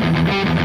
Thank you.